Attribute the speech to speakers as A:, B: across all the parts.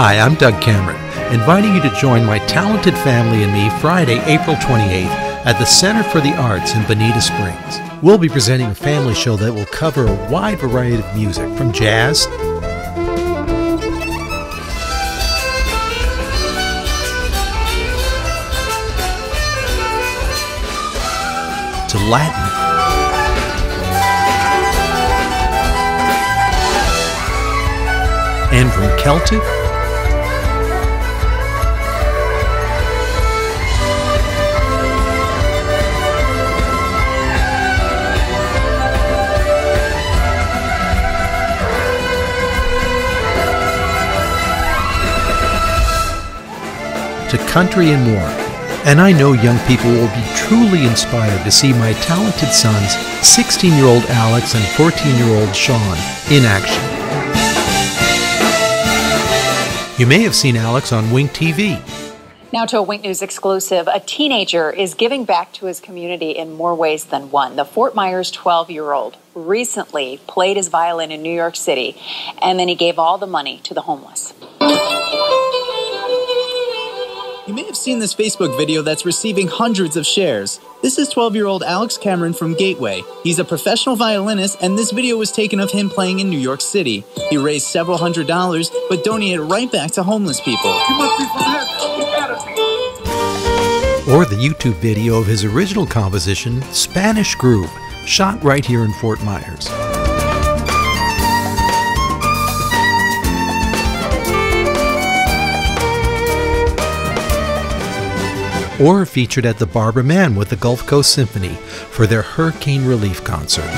A: Hi, I'm Doug Cameron, inviting you to join my talented family and me Friday, April 28th at the Center for the Arts in Bonita Springs. We'll be presenting a family show that will cover a wide variety of music from jazz to Latin and from Celtic to country and more. And I know young people will be truly inspired to see my talented sons, 16 year old Alex and 14 year old Sean, in action. You may have seen Alex on Wink TV.
B: Now to a Wink News exclusive. A teenager is giving back to his community in more ways than one. The Fort Myers 12 year old recently played his violin in New York City, and then he gave all the money to the homeless.
C: You may have seen this Facebook video that's receiving hundreds of shares. This is 12 year old Alex Cameron from Gateway. He's a professional violinist, and this video was taken of him playing in New York City. He raised several hundred dollars, but donated right back to homeless people.
A: Or the YouTube video of his original composition, Spanish Groove, shot right here in Fort Myers. Or featured at the Barbara Mann with the Gulf Coast Symphony for their Hurricane Relief Concert.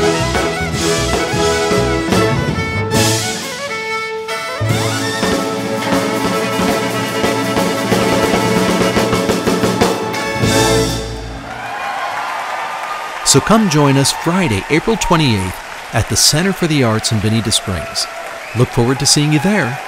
A: So come join us Friday, April 28th at the Center for the Arts in Bonita Springs. Look forward to seeing you there.